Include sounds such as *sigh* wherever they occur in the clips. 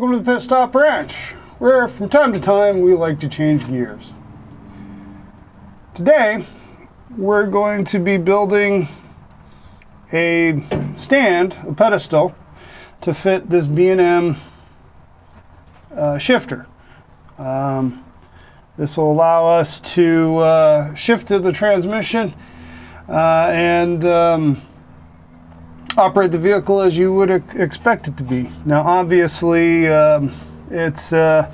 Welcome to the Pit Stop Ranch, where from time to time we like to change gears. Today, we're going to be building a stand, a pedestal, to fit this B&M uh, shifter. Um, this will allow us to uh, shift to the transmission uh, and um, operate the vehicle as you would expect it to be. Now, obviously, um, its uh,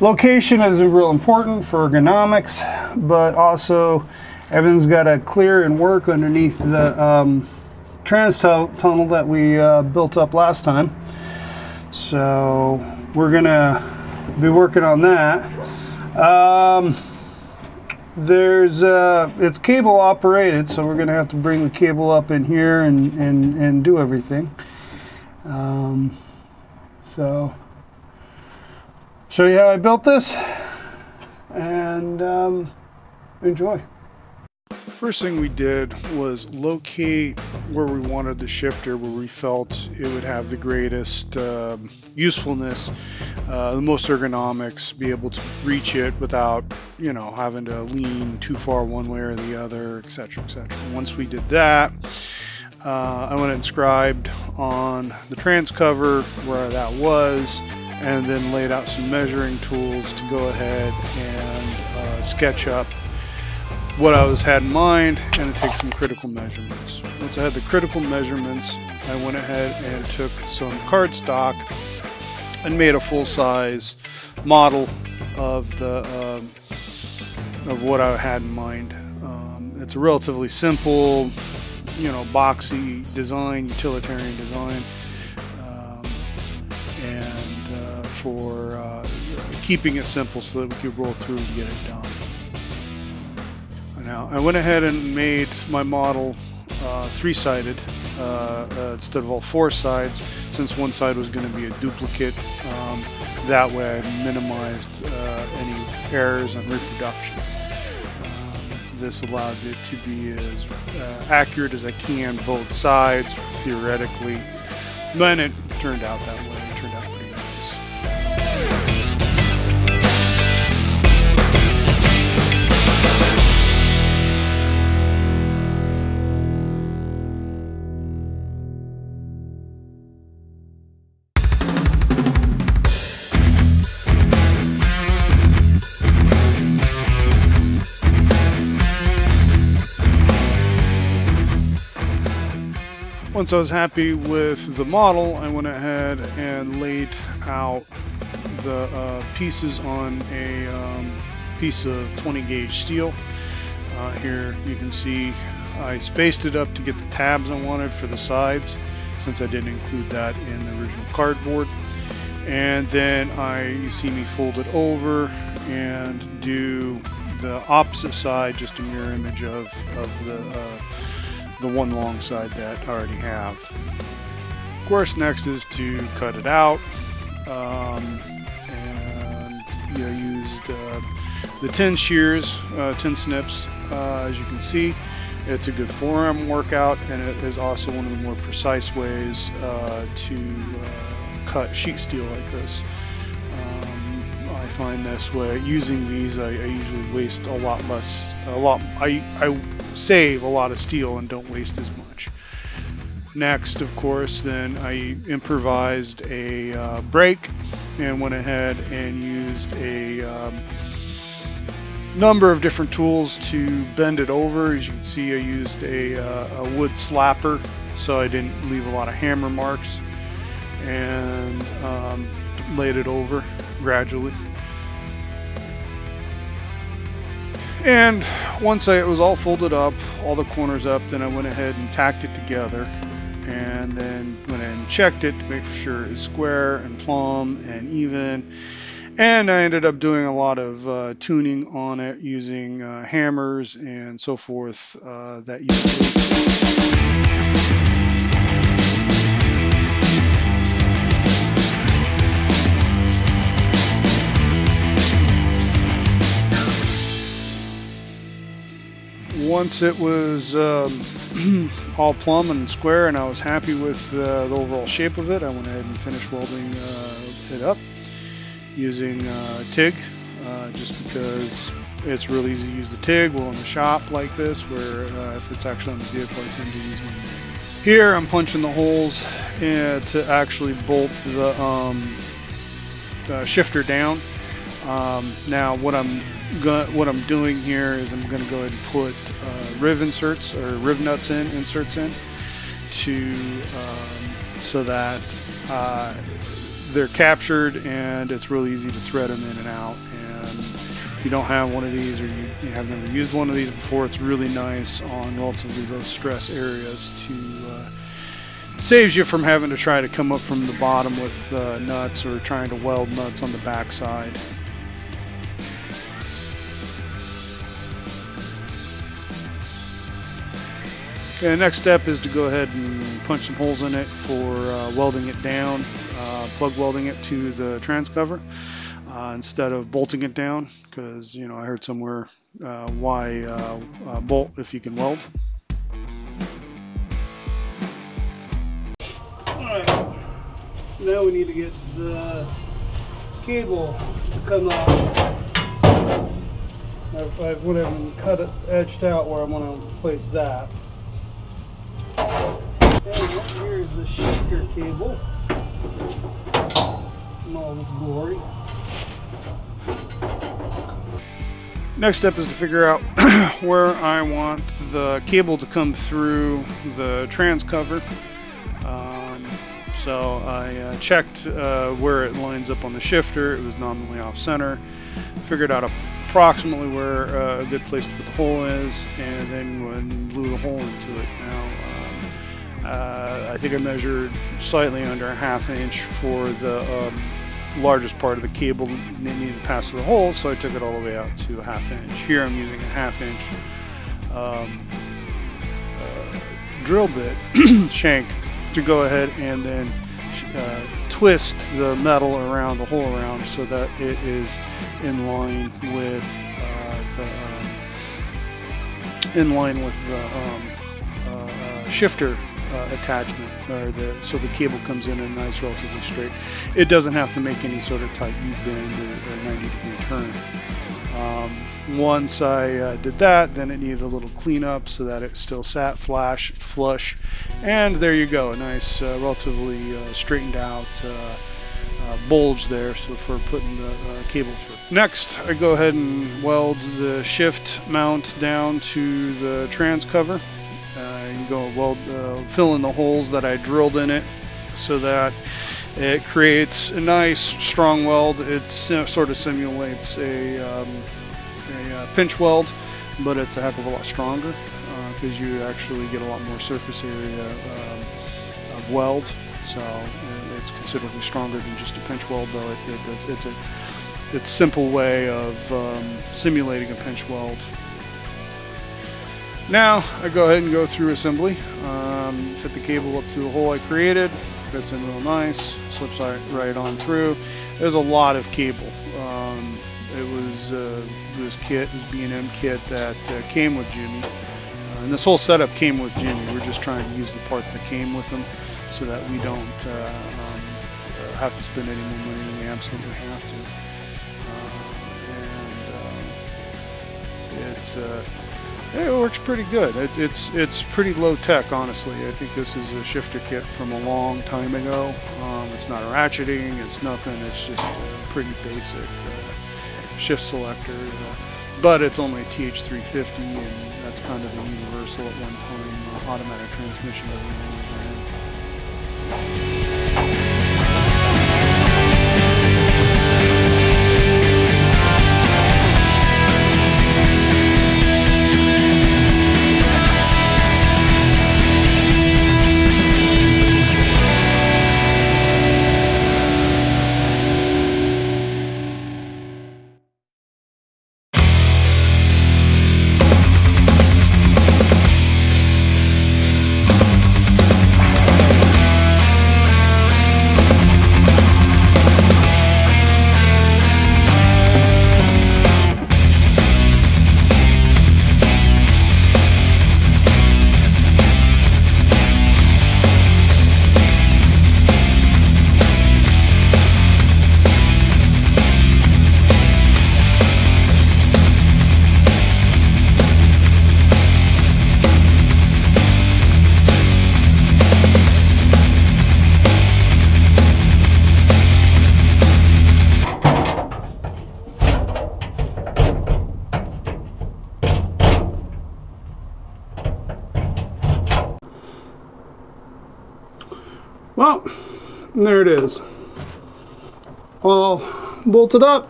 location is real important for ergonomics, but also everything's got to clear and work underneath the um, trans tunnel that we uh, built up last time. So we're gonna be working on that. Um, there's uh, it's cable operated, so we're gonna have to bring the cable up in here and and, and do everything. Um, so show you how I built this and um, enjoy. First thing we did was locate where we wanted the shifter, where we felt it would have the greatest um, usefulness, uh, the most ergonomics, be able to reach it without, you know, having to lean too far one way or the other, etc., etc. Once we did that, uh, I went inscribed on the trans cover where that was, and then laid out some measuring tools to go ahead and uh, sketch up what I was had in mind and to take some critical measurements. Once I had the critical measurements, I went ahead and took some cardstock and made a full-size model of the um, of what I had in mind. Um, it's a relatively simple, you know, boxy design, utilitarian design, um, and uh, for uh, keeping it simple so that we could roll through and get it done. Now, I went ahead and made my model uh, three-sided uh, uh, instead of all four sides, since one side was going to be a duplicate. Um, that way, I minimized uh, any errors on reproduction. Um, this allowed it to be as uh, accurate as I can both sides, theoretically. Then it turned out that way. Once I was happy with the model, I went ahead and laid out the uh, pieces on a um, piece of 20 gauge steel. Uh, here you can see I spaced it up to get the tabs I wanted for the sides since I didn't include that in the original cardboard. And then I, you see me fold it over and do the opposite side, just a mirror image of, of the uh, the one long side that I already have. Of course, next is to cut it out. Um, and you know, used uh, the tin shears, uh, tin snips, uh, as you can see. It's a good forearm workout, and it is also one of the more precise ways uh, to uh, cut sheet steel like this. Um, I find this way using these, I, I usually waste a lot less, a lot. I I save a lot of steel and don't waste as much. Next, of course, then I improvised a uh, brake and went ahead and used a um, number of different tools to bend it over. As you can see, I used a, uh, a wood slapper so I didn't leave a lot of hammer marks and um, laid it over gradually. And once I, it was all folded up, all the corners up, then I went ahead and tacked it together and then went and checked it to make sure it's square and plumb and even. And I ended up doing a lot of uh, tuning on it using uh, hammers and so forth uh, that you once it was um, *clears throat* all plumb and square, and I was happy with uh, the overall shape of it. I went ahead and finished welding uh, it up using uh, TIG, uh, just because it's really easy to use the TIG. Well, in the shop like this, where uh, if it's actually on the vehicle, I tend to use one. Here, I'm punching the holes to actually bolt the um, shifter down. Um, now, what I'm what I'm doing here is I'm going to go ahead and put uh, riv inserts or riv nuts in inserts in to um, so that uh, they're captured and it's really easy to thread them in and out. And if you don't have one of these or you, you have never used one of these before, it's really nice on relatively low stress areas to uh, saves you from having to try to come up from the bottom with uh, nuts or trying to weld nuts on the backside. Okay, the next step is to go ahead and punch some holes in it for uh, welding it down, uh, plug welding it to the transcover uh, instead of bolting it down because you know I heard somewhere uh, why uh, uh, bolt if you can weld. Alright, now we need to get the cable to come off. I've, I've went ahead and cut it, edged out where I want to place that. Here's the shifter cable in all its glory. Next step is to figure out *coughs* where I want the cable to come through the trans cover. Um, so I uh, checked uh, where it lines up on the shifter. It was nominally off center. Figured out approximately where uh, a good place to put the hole is, and then blew the hole into it. Now uh, I think I measured slightly under a half inch for the um, largest part of the cable that needed to pass through the hole, so I took it all the way out to a half inch. Here I'm using a half inch um, uh, drill bit *clears throat* shank to go ahead and then uh, twist the metal around the hole around so that it is in line with uh, the um, in line with the um, uh, shifter uh, attachment or the so the cable comes in a nice relatively straight. It doesn't have to make any sort of tight u-bend or, or 90 degree turn. Um, once I uh, did that then it needed a little cleanup so that it still sat flash flush. And there you go a nice uh, relatively uh, straightened out uh, uh, bulge there so for putting the cable through. Next I go ahead and weld the shift mount down to the trans cover and go weld, uh, fill in the holes that I drilled in it so that it creates a nice strong weld. It sort of simulates a, um, a uh, pinch weld, but it's a heck of a lot stronger because uh, you actually get a lot more surface area um, of weld. So it's considerably stronger than just a pinch weld, though it, it, it's a it's simple way of um, simulating a pinch weld now I go ahead and go through assembly, um, fit the cable up to the hole I created, fits in real nice, slips right on through. There's a lot of cable. Um, it was uh, this kit, this B&M kit that uh, came with Jimmy. Uh, and this whole setup came with Jimmy. We're just trying to use the parts that came with them so that we don't uh, um, have to spend any more money than we absolutely have to. Uh, and uh, it's it works pretty good. It, it's it's pretty low tech, honestly. I think this is a shifter kit from a long time ago. Um, it's not ratcheting. It's nothing. It's just a pretty basic uh, shift selector. Uh, but it's only a TH350, and that's kind of a universal at one time uh, automatic transmission And there it is. All bolted up,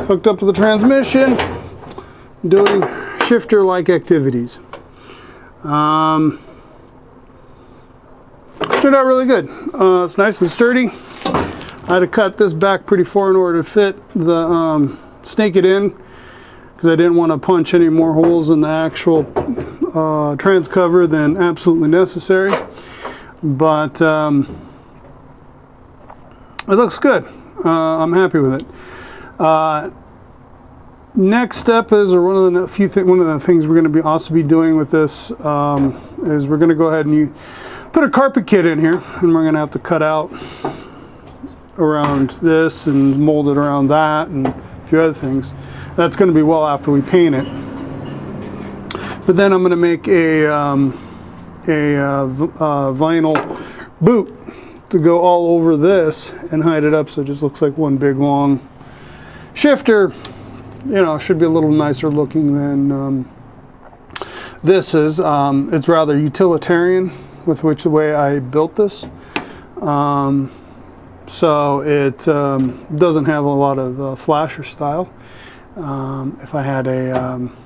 hooked up to the transmission, doing shifter-like activities. Um, turned out really good. Uh, it's nice and sturdy. I had to cut this back pretty far in order to fit the um, snake it in because I didn't want to punch any more holes in the actual uh, trans cover than absolutely necessary. But um, it looks good. Uh, I'm happy with it. Uh, next step is, or one of the few one of the things we're going to be also be doing with this um, is we're going to go ahead and you put a carpet kit in here, and we're going to have to cut out around this and mold it around that and a few other things. That's going to be well after we paint it. But then I'm going to make a um, a uh, uh, vinyl boot to go all over this and hide it up so it just looks like one big long shifter. You know, should be a little nicer looking than um, this is. Um, it's rather utilitarian with which the way I built this. Um, so it um, doesn't have a lot of uh, flasher style. Um, if I had a, um,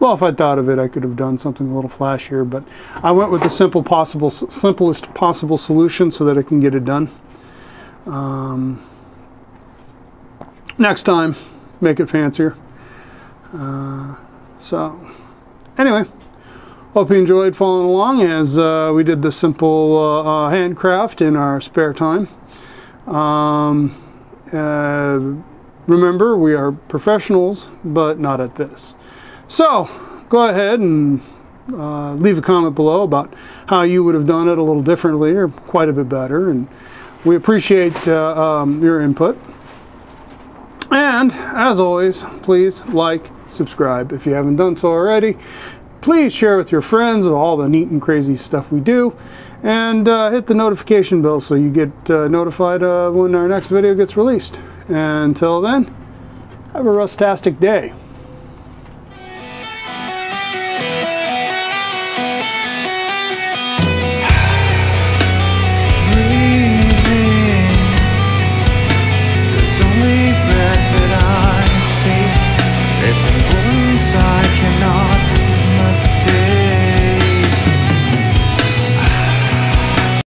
well, if I thought of it, I could have done something a little flashier, but I went with the simple possible, simplest possible solution so that I can get it done. Um, next time, make it fancier. Uh, so, anyway, hope you enjoyed following along as uh, we did the simple uh, uh handcraft in our spare time. Um, uh, remember, we are professionals, but not at this. So, go ahead and uh, leave a comment below about how you would have done it a little differently or quite a bit better. And we appreciate uh, um, your input. And as always, please like, subscribe if you haven't done so already. Please share with your friends all the neat and crazy stuff we do and uh, hit the notification bell so you get uh, notified uh, when our next video gets released. And until then, have a rustastic day.